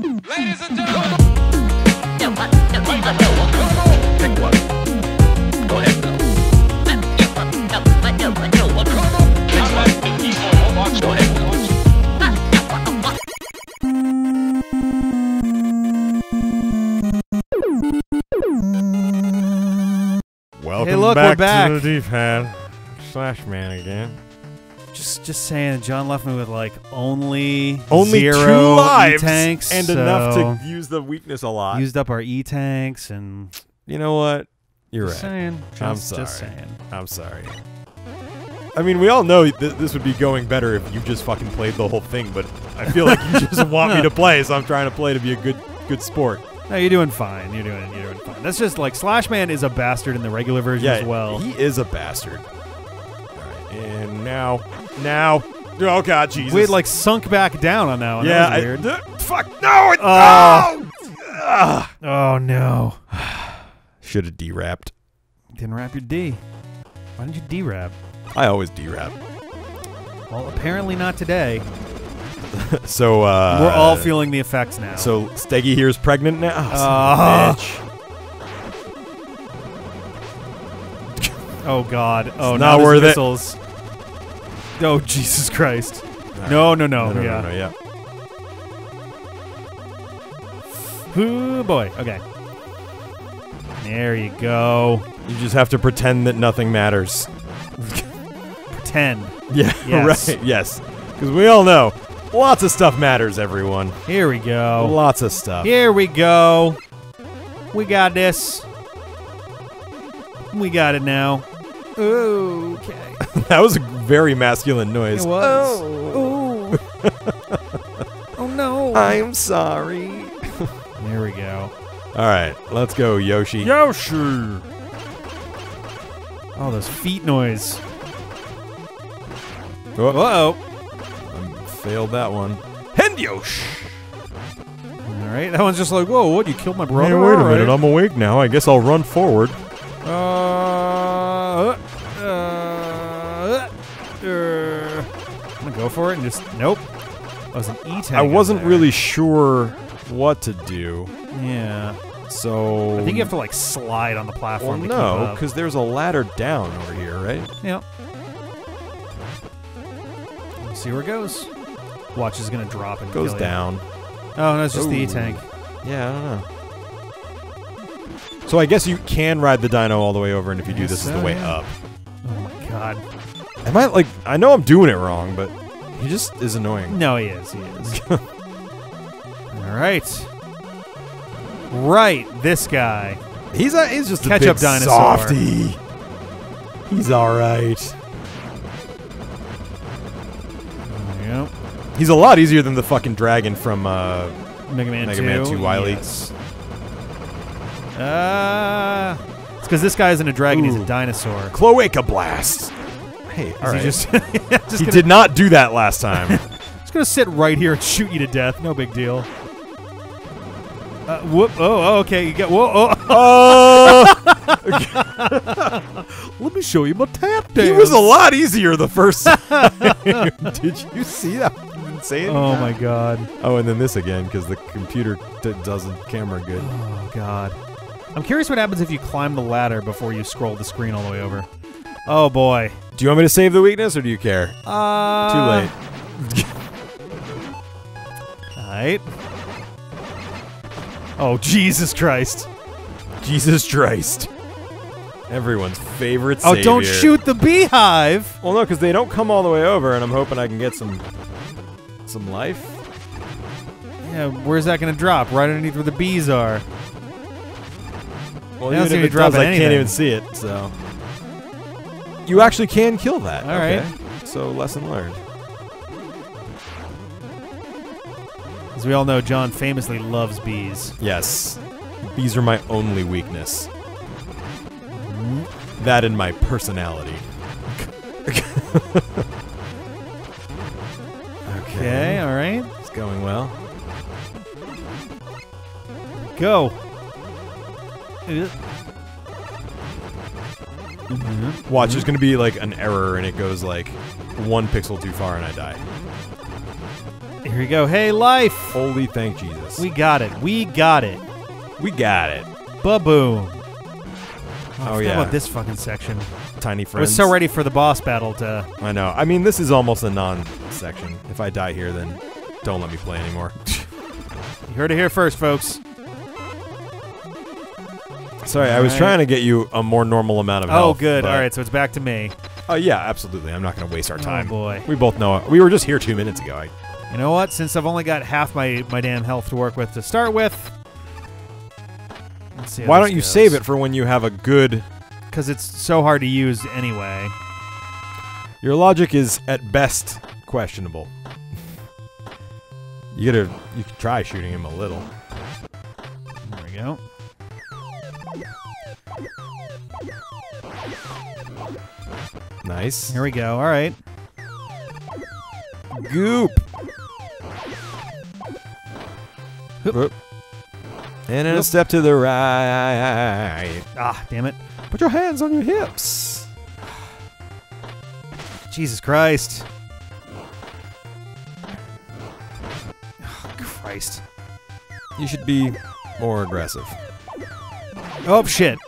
Ladies and gentlemen, Welcome Hey, look, back, we're back. to the D-Pad. Slash man again. Just just saying, John left me with like only Only zero two lives tanks and enough to use the weakness a lot. used up our e tanks and you know what? You're just right. saying. I'm sorry. just saying. I'm sorry. I mean, we all know th- this would be going better if you just fucking played the whole thing, but I feel like you just want me to play, so I'm trying to play to be a good good sport. No, you're doing fine. You're doing you're doing fine. That's just like Slash Man is a bastard in the regular version Yeah, as well. he is a bastard. And now, now, oh god, Jesus! we had like sunk back down on that one. yeah, that weird. I, th- fuck, no, it, Oh. no! Ah. oh no! Should have D-wrapped. Didn't wrap your D. Why didn't you D wrap? I always D-wrap. Well, apparently not today. So uh, We're all feeling the effects now. So Steggy here is pregnant now. Oh, son of a bitch. oh god. Oh, It's now not worth it. Missiles. Oh Jesus Christ! No, no, no. No, no, yeah. no, no, yeah. Ooh, boy. Okay. There you go. You just have to pretend that nothing matters. Pretend. Yeah, Yes. right. Yes, because we all know lots of stuff matters. Everyone, Here we go. lots of stuff. Here we go. We got this. We got it now. Okay. that was a very masculine noise. It was. Oh. oh no. I'm sorry. There we go. All right, let's go, Yoshi. Yoshi. Oh, those feet noise. Oh, Uh-oh. I failed that one. Hendyosh. All right. That one's just like, whoa, what? You killed my brother? Hey, wait a All minute. right. I'm awake now. I guess I'll run forward. For it and just nope. That was an E tag. I wasn't really sure what to do, Yeah. so I think you have to like slide on the Well, platform. to no, because there's a ladder down over here, right? yeah. We'll see where it goes. Watch is gonna drop and Goes down. Oh, no, it's just the E tank. Yeah, I don't know. So I guess you can ride the dino all the way over, and if you do this, is the way yeah. up. Oh my god. Am I like? I know I'm doing it wrong, but he just is annoying. No, he is. He is. All right. Right, this guy. He's a, he's just a Catch big up dinosaur. softy. He's all right. Yep. He's a lot easier than the fucking dragon from. uh Mega Man Mega 2. Man 2 Wily. Yes. Uh, it's because this guy isn't a dragon; he's a dinosaur. Cloaca Blast. Hey, all right. he just, just he did not do that last time. just gonna sit right here and shoot you to death. No big deal. Uh, whoop! Oh, oh, okay. You get. Whoa! Oh, oh, let me show you my tap dance. he was a lot easier the first time. did you see that? Say. Oh my god. Oh, and then this again because the computer d- doesn't camera good. Oh god. I'm curious what happens if you climb the ladder before you scroll the screen all the way over. Oh boy. Do you want me to save the weakness or do you care? Uh, Too late. Alright. Oh, Jesus Christ. Jesus Christ. Everyone's favorite Oh, don't shoot the beehive! Well, no, because they don't come all the way over, and I'm hoping I can get some some life. Yeah, where's that gonna drop? Right underneath where the bees are. Well, even if it drop does, at I can't even see it. So you actually can kill that. All right. okay. So lesson learned. As we all know, John famously loves bees. Yes, bees are my only weakness. That and my personality. Okay, alright. It's going well. Go. Uh, Mm-hmm. Watch, there's gonna be like an error and it goes like one pixel too far and I die. Here we go. Hey, life. Holy thank Jesus. We got it. We got it. we got it. Ba-boom. Oh, oh Forget yeah. about this fucking section. Tiny I friends. was so ready for the boss battle to. I know. I mean, this is almost a non-section. If I die here, then don't let me play anymore. You heard it here first, folks. Sorry, I was Alright. trying to get you a more normal amount of oh, health. Oh, good. All right, so it's back to me. Oh yeah, absolutely. I'm not going to waste our oh, time. Oh boy. We both know it. We were just here two minutes ago. I, You know what? Since I've only got half my my damn health to work with to start with. Let's see. why don't you save it for when you have a good? Because it's so hard to use anyway. Your logic is at best questionable. You gotta. You could try shooting him a little. There we go. Nice. Here we go. All right. Goop. Hoop. And then a step to the right. Ah, damn it. Put your hands on your hips. Jesus Christ. Oh, Christ. You should be more aggressive. Oh shit.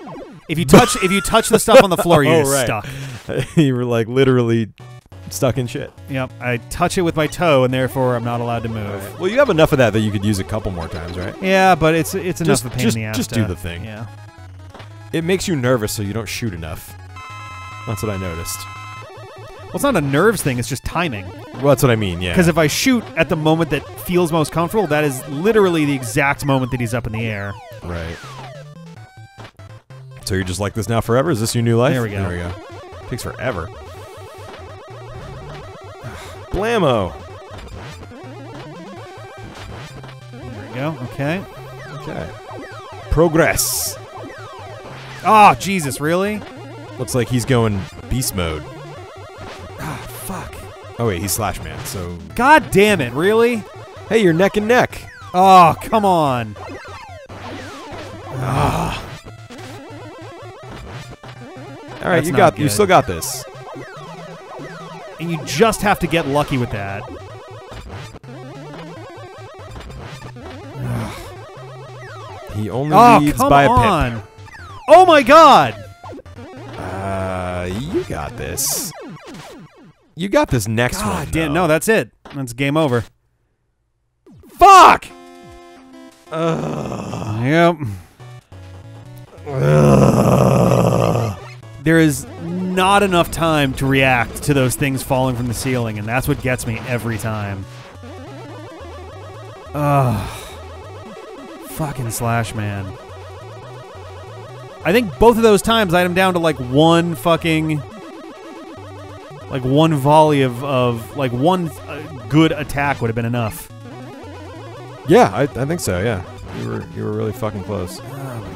If you touch if you touch the stuff on the floor, you're Oh, right. stuck. you were like literally stuck in shit. Yep. I touch it with my toe and therefore I'm not allowed to move. Well, you have enough of that that you could use a couple more times, right? Yeah, but it's it's enough Just- of a pain just- in the ass. just to- do the thing. Yeah. It makes you nervous, so you don't shoot enough. That's what I noticed. Well, it's not a nerves thing. It's just timing. Well, that's what I mean. Yeah. Because if I shoot at the moment that feels most comfortable, that is literally the exact moment that he's up in the air. right. So you're just like this now forever? Is this your new life? There we go. There we go. Takes forever. Blammo. There we go. Okay. Okay. Progress. Oh, Jesus, really? Looks like he's going beast mode. Ah, fuck. Oh wait, he's Slash Man. So God damn it, really? hey, you're neck and neck. Oh, come on. All right, That's you got. You still got this. And you just have to get lucky with that. He only Oh, leads by a pip. Oh my god. Uh, you got this. You got this next one. God damn. No, that's it. That's game over. fuck. Yep. There is not enough time to react to those things falling from the ceiling, and that's what gets me every time. Ugh. Fucking Slash Man. I think both of those times I had him down to like one fucking. Like one volley of, of like one uh, good attack would have been enough. Yeah, I, I think so. Yeah, you were you were really fucking close. Oh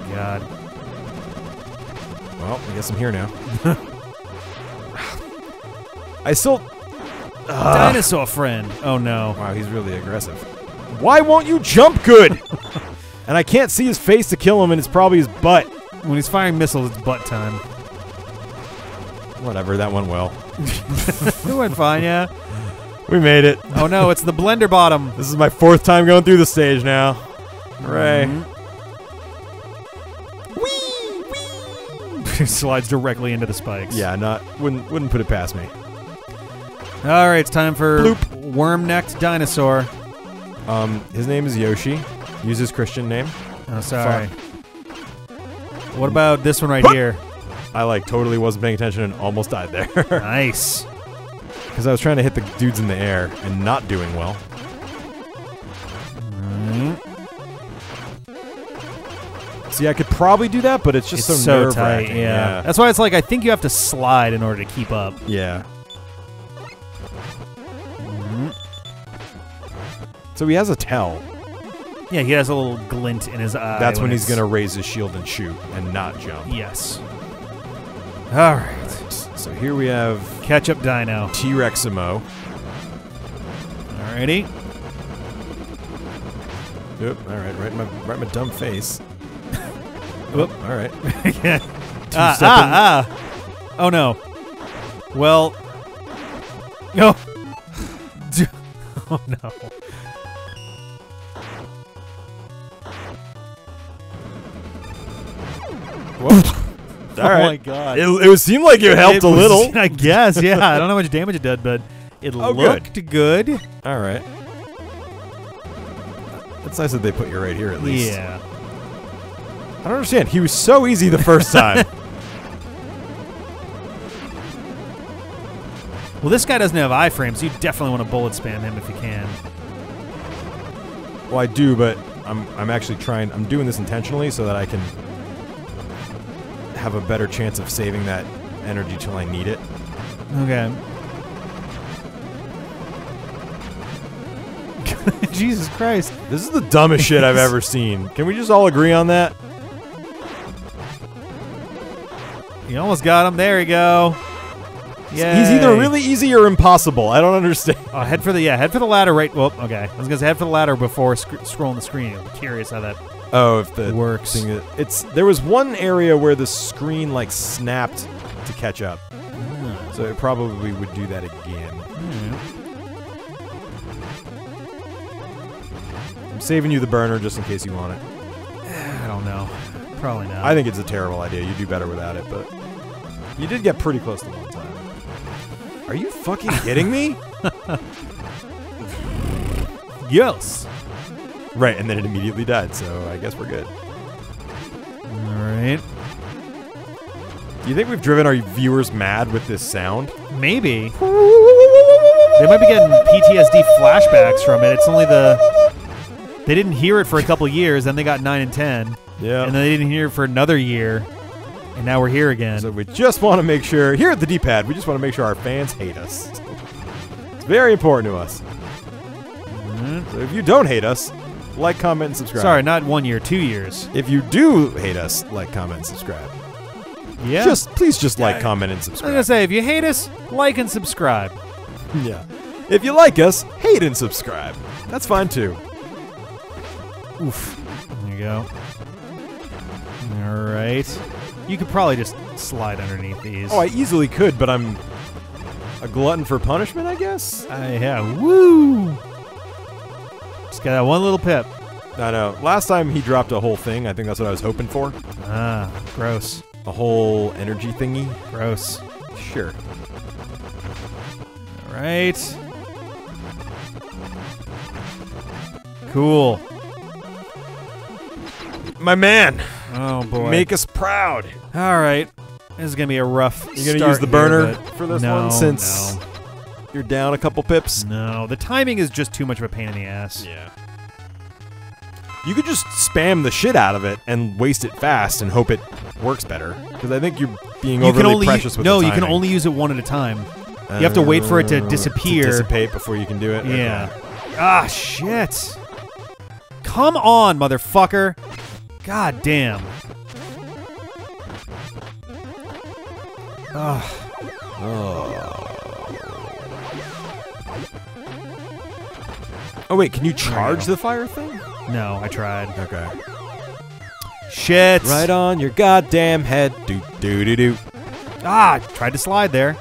my god. Well, I guess I'm here now. I still. Dinosaur friend. Oh no. Wow, he's really aggressive. Why won't you jump good? and I can't see his face to kill him, and it's probably his butt. When he's firing missiles, it's butt time. Whatever, that went well. It went fine, yeah. We made it. Oh no, it's the blender bottom. This is my fourth time going through the stage now. Hooray. Mhm. Slides directly into the spikes. Yeah, not wouldn't wouldn't put it past me. All right, it's time for Bloop. worm-necked dinosaur. Um, his name is Yoshi. Use his Christian name. Oh, sorry. What about this one right here? I like totally wasn't paying attention and almost died there Nice. because I was trying to hit the dudes in the air and not doing well. See, I could probably do that, but it's just It's so, so tight. Yeah. That's why it's like I think you have to slide in order to keep up. yeah. So he has a tell. Yeah, he has a little glint in his eye. That's when, he's gonna raise his shield and shoot and not jump. Yes. All right. So here we have Catch up dino. T-Reximo. Alrighty. Yep. All right. Right in my right in my dumb face. Oop, all right. yeah. Ah, ah, ah. Oh, no. Well. No. oh, no. Whoa. All right. Oh my god. It, it seemed like it helped it a little. I guess, yeah. I don't know how much damage it did, but it oh, looked good. good. All right. It's nice that they put you right here at least. Yeah. I don't understand. He was so easy the first time. Well, this guy doesn't have iframes. You definitely want to bullet spam him if you can. well, I do, but I'm I'm actually trying. I'm doing this intentionally so that I can have a better chance of saving that energy till I need it. Okay. Jesus Christ. This is the dumbest shit I've ever seen. Can we just all agree on that? You almost got him. There you go. Yeah. He's either really easy or impossible. I don't understand. Oh, head for the yeah, head for the ladder. Right. Well, okay. I was gonna say head for the ladder before sc- scrolling the screen. I'm curious how that. Oh, if the Works. thing it's there was one area where the screen like snapped to catch up, hmm. so it probably would do that again. Hmm. I'm saving you the burner just in case you want it. I don't know. Probably not. I think it's a terrible idea. You do better without it, but you did get pretty close to one time. Are you fucking kidding me? yes. right, and then it immediately died. So I guess we're good. All right. Do you think we've driven our viewers mad with this sound? Maybe they might be getting PTSD flashbacks from it. It's only the they didn't hear it for a couple years, then they got nine and ten, Yeah. and then they didn't hear it for another year, and now we're here again. So we just want to make sure here at the D-pad, we just want to make sure our fans hate us. It's very important to us. Mm-hmm. So if you don't hate us, like, comment, and subscribe. Sorry, not one year, two years. If you do hate us, like, comment, and subscribe. Yeah. Just please, just like, Yeah. comment, and subscribe. I was gonna say, if you hate us, like and subscribe. yeah. If you like us, hate and subscribe. That's fine too. Oof. There you go. All right. You could probably just slide underneath these. Oh, I easily could, but I'm a glutton for punishment, I guess. Uh, yeah. Woo. Just got that one little pip. I know. Last time he dropped a whole thing. I think that's what I was hoping for. Ah, gross. A whole energy thingy. Gross. Sure. All right. Cool. My man, Oh boy. make us proud. All right. This is gonna be a rough. You're gonna use the burner but for this no, one since you're down a couple pips? no, no. The timing is just too much of a pain in the ass. Yeah. You could just spam the shit out of it and waste it fast and hope it works better. Because I think you're being You overly can only precious with no. You can only use it one at a time. You have to wait for it to Uh, disappear. dissipate before you can do it. Yeah. Okay. Ah, shit. Come on, motherfucker. God damn. Ugh. Oh wait, can you charge the fire thing? No, I tried. Okay. Shit. Right on your goddamn head. Do do do do. Ah, tried to slide there.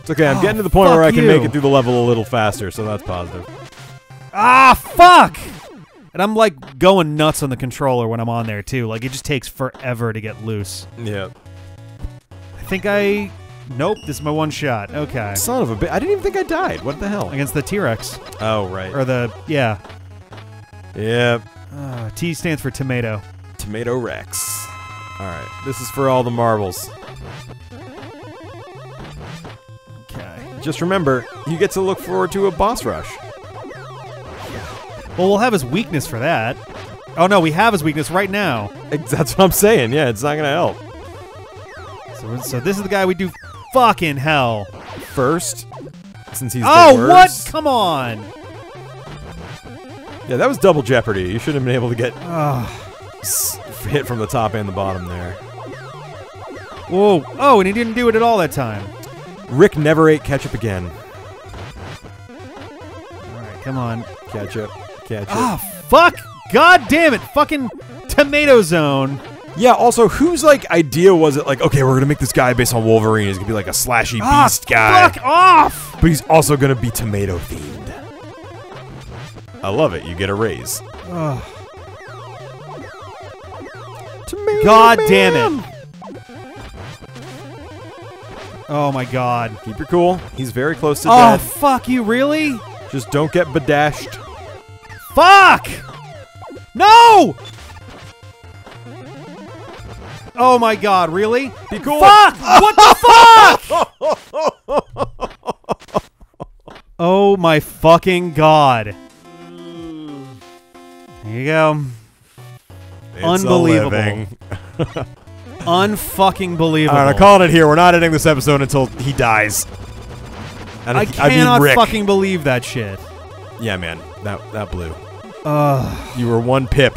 It's okay. I'm Oh, getting to the point where I can make it through the level a little faster, so that's positive. Ah, fuck! And I'm like going nuts on the controller when I'm on there too. Like it just takes forever to get loose. Yeah. I think I. Nope, this is my one shot. Okay. Son of a bitch. I didn't even think I died. What the hell? Against the T Rex. Oh, right. Or the. Yeah. Yep. Uh, T stands for tomato. Tomato Rex. All right. This is for all the marbles. Okay. Just remember, you get to look forward to a boss rush. Well, we'll have his weakness for that. Oh no, we have his weakness right now. That's what I'm saying. Yeah, it's not going to help. So, so this is the guy we do fucking hell. First, since he's oh, what? Come on. Yeah, that was double jeopardy. You should have been able to get hit from the top and the bottom there. Whoa. Oh, and he didn't do it at all that time. Rick never ate ketchup again. All right, come on. Ketchup. Ketchup. Ah, fuck! God damn it! Fucking tomato zone. Yeah, also, whose, like, idea was it, like, okay, we're going to make this guy based on Wolverine. He's to be, like, a slashy Ah, beast guy. fuck off! But he's also going to be tomato themed. I love it. You get a raise. Ugh. God damn it. Oh my god. Keep your cool. He's very close to Oh, dead. fuck you, really? Just don't get bedashed. Fuck! No! Oh my god, really? Be cool. Fuck! What the fuck? oh my fucking god. There you go. It's Unbelievable. Unfucking believable. All right, I'm calling it here. We're not ending this episode until he dies. And I I cannot mean fucking believe that shit. Yeah, man. That that blew. Ugh. You were one pip.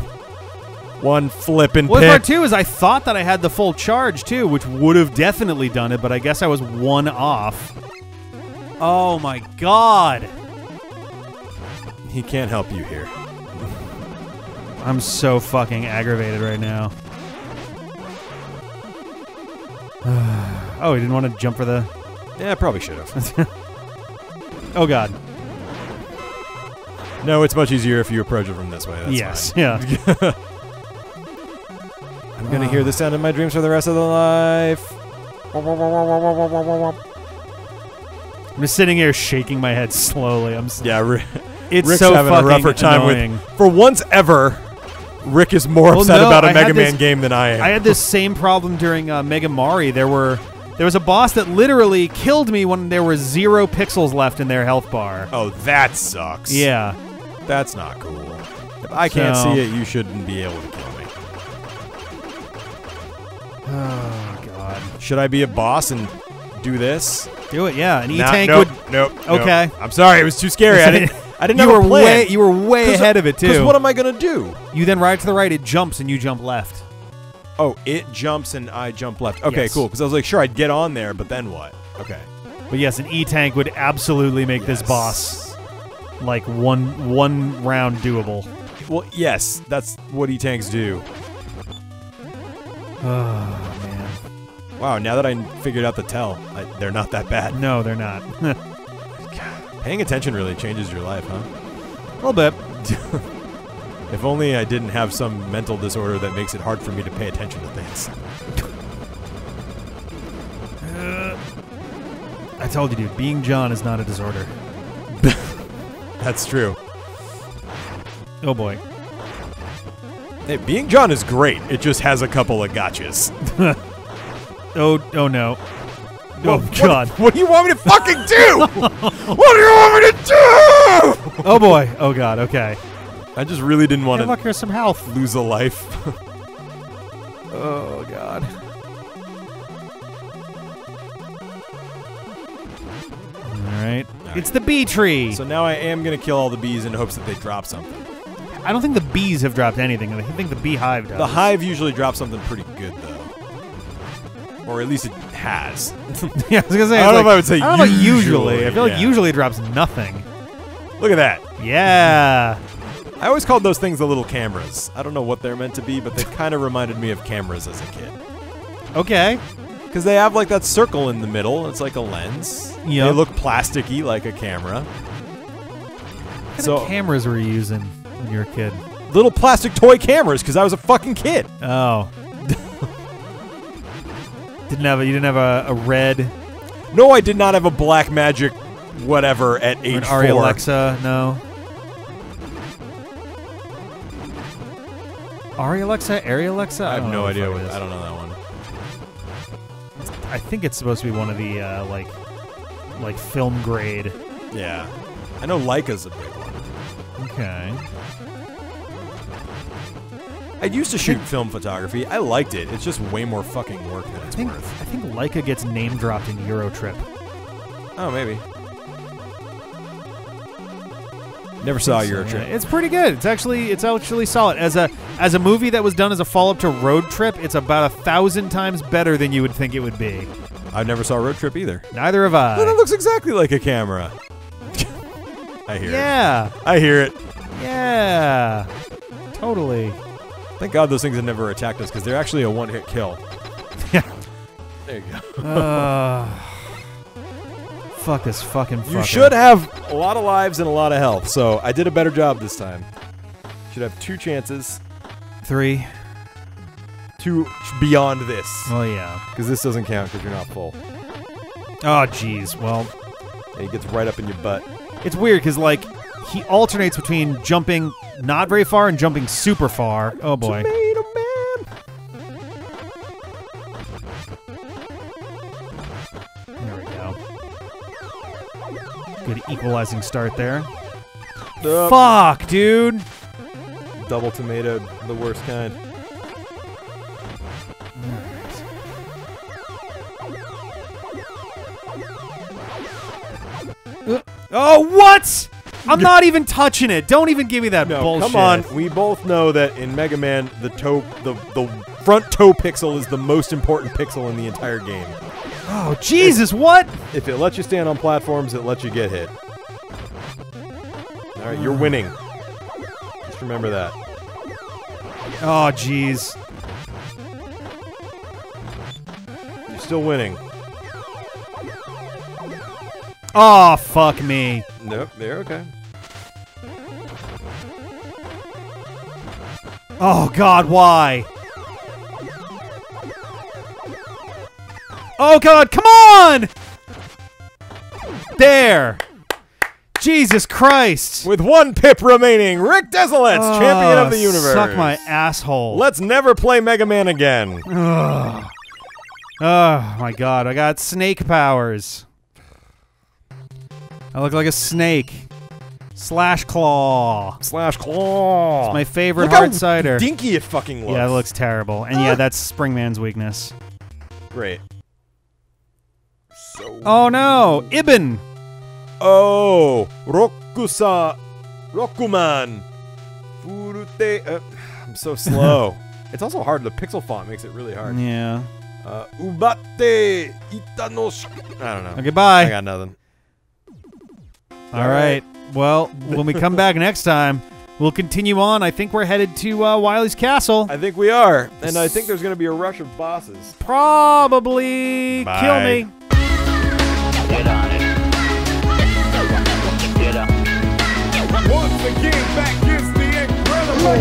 One flipping What pip. part two is I thought that I had the full charge too, which would have definitely done it, but I guess I was one off. Oh my god. He can't help you here. I'm so fucking aggravated right now. oh, he didn't want to jump for the. Yeah, probably should have. Oh god. No, it's much easier if you approach it from this way. That's yes. fine. Yeah. I'm gonna hear the sound in my dreams for the rest of the life. I'm just sitting here shaking my head slowly. I'm. s- Yeah, Rick, It's Rick's so having fucking a rougher time annoying. with. For once ever, Rick is more Well, upset no, about a I Mega Man this- game than I am. I had this same problem during uh, Mega Mari. There were there was a boss that literally killed me when there were zero pixels left in their health bar. oh, that sucks. Yeah. That's not cool. If I can't So- see it, you shouldn't be able to kill me. Oh god. Should I be a boss and do this? Do it. Yeah. An E Nah, tank nope, would. nope, nope. Okay. I'm sorry, it was too scary. I didn't. I didn't you were plan. way you were way ahead of it Because too. what am I gonna do? you then ride to the right, it jumps, and you jump left. Oh, it jumps and I jump left. Okay, Yes. cool. Because I was like, sure, I'd get on there, but then what? Okay. But yes, an E tank would absolutely make this boss like one one round doable. Well, yes, that's what E tanks do. Oh man. Wow, now that I figured out the tell, I, they're not that bad. No, they're not. Paying attention really changes your life, huh? A little bit. If only I didn't have some mental disorder that makes it hard for me to pay attention to things. I told you, dude. Being John is not a disorder. That's true. Oh boy. Hey, being John is great. It just has a couple of gotchas. Oh oh no. Oh What- god. What, do you want me to fucking do? what do you want me to do? Oh boy. Oh god. Okay. I just really didn't want to look, here's some health. lose a life. Oh god. All right. It's the bee tree. so now I am gonna kill all the bees in hopes that they drop something. I don't think the bees have dropped anything. I think the beehive does. The hive usually drops something pretty good though, or at least it has. yeah, I was gonna say. I don't know if I would say I don't usually. usually, I feel like usually it drops nothing. Look at that. Yeah. I always called those things the little cameras. I don't know what they're meant to be, but they kind of reminded me of cameras as a kid. Okay. Because they have like that circle in the middle. It's like a lens. Yeah, They look plasticky like a camera. What So- of cameras were you using when you were a kid? Little plastic toy cameras because I was a fucking kid. Oh. didn't have a, you didn't have a, a red No, I did not have a Blackmagic whatever at age an ARRI four. Alexa. No. ARRI Alexa, ARRI Alexa. I have no idea what. I don't know that one. I think it's supposed to be one of the uh, like, like film grade. Yeah, I know Leica's a big one. Okay. I used to shoot film photography. I liked it. It's just way more fucking work than I it's think worth. I think Leica gets name dropped in Eurotrip. Oh, maybe. Never saw Euro yeah, Trip. It's pretty good. It's actually it's actually solid as a as a movie that was done as a follow up to Road Trip. It's about a thousand times better than you would think it would be. I never saw Road Trip either. Neither have But it looks exactly like a camera. I hear it. Yeah, I hear it. yeah, totally. Thank God those things have never attacked us because they're actually a one-hit kill. Yeah. There you go. Uh, fuck this fucking. You should have a lot of lives and a lot of health, so I did a better job this time. Should have two chances. three, Two beyond this. Oh yeah. Because this doesn't count because you're not full. Oh jeez. Well, And it gets right up in your butt. it's weird because like he alternates between jumping not very far and jumping super far. Oh boy. Equalizing start there. Fuck, dude. Double tomato, the worst kind. Uh, oh, what? I'm not even touching it. Don't even give me that No, bullshit. come on. We both know that in Mega Man, the toe, the the front toe pixel is the most important pixel in the entire game. Oh, Jesus, what? If it lets you stand on platforms, it lets you get hit. All right, you're winning. Just remember that. Oh, jeez. You're still winning. Oh, fuck me. Nope, they're okay. Oh, God, why? Oh, God, come on! There. Jesus Christ. With one pip remaining, Rick Desolet's ah, champion of the universe. Suck my asshole. Let's never play Mega Man again. Ugh. Oh my god, I got snake powers. I look like a snake. Slash claw. Slash claw. My favorite Look hard how cider. dinky it fucking looks. Yeah, it looks terrible. And yeah, ah. that's Springman's weakness. great. So. Oh no, Ibn. Oh, Rokusa, Rokuman, Furute. Uh, I'm so slow. it's also hard. The pixel font makes it really hard. Yeah. Uh, Ubate Itanosh. I don't know. Okay, bye. I got nothing. All right. Well, when we come back next time, we'll continue on. I think we're headed to uh, Wily's castle. I think we are, and I think there's going to be a rush of bosses. Probably Bye. kill me. Once again, back is the incredible.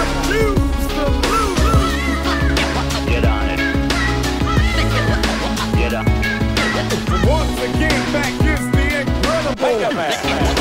Refuse to lose. Get on it. Get up. Once again, back is the incredible.